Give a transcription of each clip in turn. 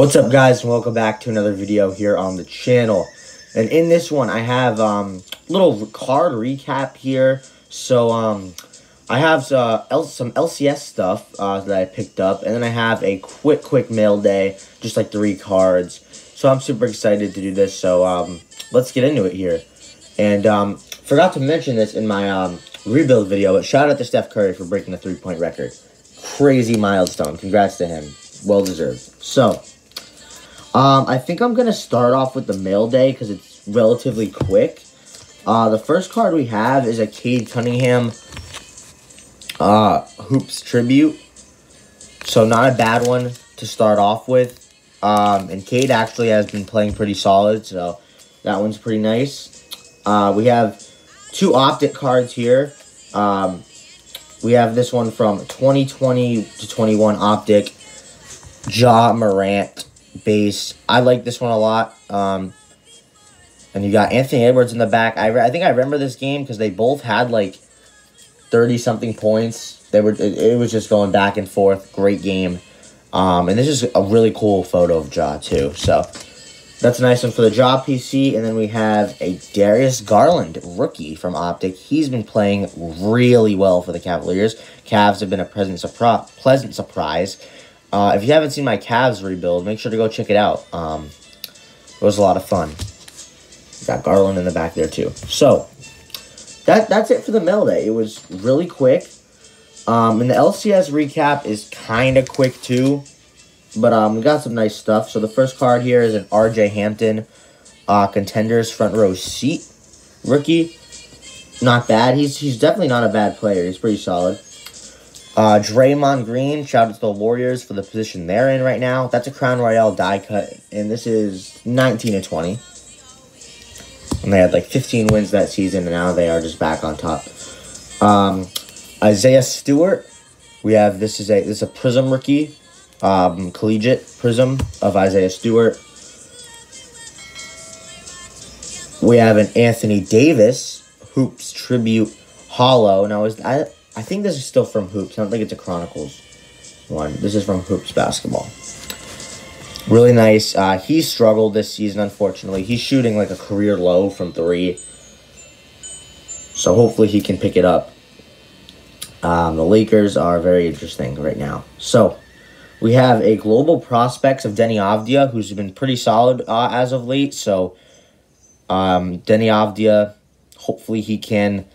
What's up guys and welcome back to another video here on the channel. And in this one I have um little card recap here. So um I have uh, some LCS stuff uh, that I picked up and then I have a quick quick mail day just like three cards. So I'm super excited to do this so um let's get into it here. And um forgot to mention this in my um rebuild video but shout out to Steph Curry for breaking the three point record. Crazy milestone. Congrats to him. Well deserved. So um, I think I'm going to start off with the mail day because it's relatively quick. Uh, the first card we have is a Cade Cunningham uh, Hoops Tribute. So not a bad one to start off with. Um, and Cade actually has been playing pretty solid, so that one's pretty nice. Uh, we have two Optic cards here. Um, we have this one from 2020 to 21 Optic. Ja Morant base. I like this one a lot. Um, and you got Anthony Edwards in the back. I, I think I remember this game because they both had like 30 something points. They were it, it, was just going back and forth. Great game. Um, and this is a really cool photo of Ja too. So that's a nice one for the Ja PC. And then we have a Darius Garland rookie from Optic. He's been playing really well for the Cavaliers. Cavs have been a pleasant, surpri- pleasant surprise. Uh, if you haven't seen my Cavs rebuild, make sure to go check it out. Um, it was a lot of fun. Got Garland in the back there too. So that that's it for the mail day. It was really quick. Um, and the LCS recap is kind of quick too. But um, we got some nice stuff. So the first card here is an RJ Hampton uh, contenders front row seat rookie. Not bad. He's he's definitely not a bad player. He's pretty solid. Uh, Draymond Green, shout out to the Warriors for the position they're in right now. That's a Crown Royale die cut, and this is 19 to 20. And they had like 15 wins that season, and now they are just back on top. Um, Isaiah Stewart, we have this is a this is a Prism rookie, um, collegiate Prism of Isaiah Stewart. We have an Anthony Davis hoops tribute hollow. Now is that I think this is still from Hoops. I don't think it's a Chronicles one. This is from Hoops Basketball. Really nice. Uh, he struggled this season, unfortunately. He's shooting like a career low from three. So hopefully he can pick it up. Um, the Lakers are very interesting right now. So we have a global prospects of Deni Avdija, who's been pretty solid uh, as of late. So um, Deni Avdija, hopefully he can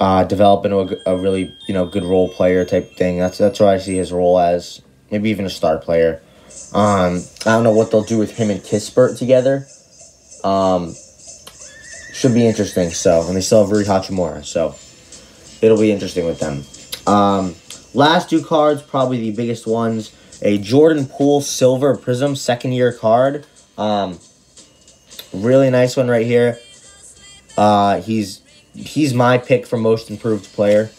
uh, develop into a, a really you know good role player type thing. That's that's what I see his role as. Maybe even a star player. Um, I don't know what they'll do with him and Kispert together. Um, should be interesting. So, and they still have Rui Hachimura, so it'll be interesting with them. Um, last two cards, probably the biggest ones. A Jordan Poole Silver Prism second year card. Um, really nice one right here. Uh, he's he's my pick for most improved player.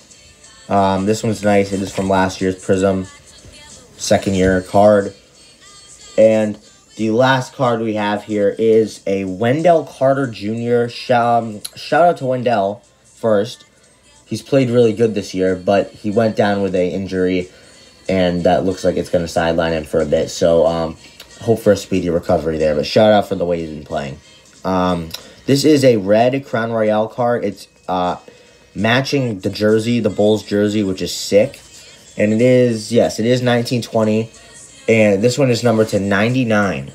Um, this one's nice. It is from last year's Prism, second year card. And the last card we have here is a Wendell Carter Jr. Um, shout out to Wendell first. He's played really good this year, but he went down with a injury, and that looks like it's going to sideline him for a bit. So um, hope for a speedy recovery there. But shout out for the way he's been playing. Um, this is a red Crown Royale card. It's uh, matching the jersey, the Bulls jersey, which is sick. And it is, yes, it is 1920. And this one is numbered to 99.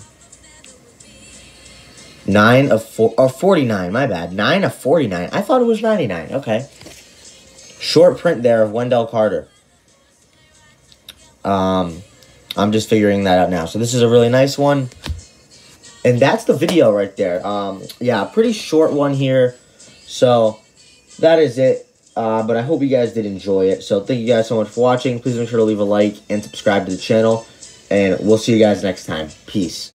9 of four, or 49, my bad. 9 of 49. I thought it was 99. Okay. Short print there of Wendell Carter. Um, I'm just figuring that out now. So this is a really nice one. And that's the video right there. Um, yeah, pretty short one here. So that is it. Uh, but I hope you guys did enjoy it. So thank you guys so much for watching. Please make sure to leave a like and subscribe to the channel. And we'll see you guys next time. Peace.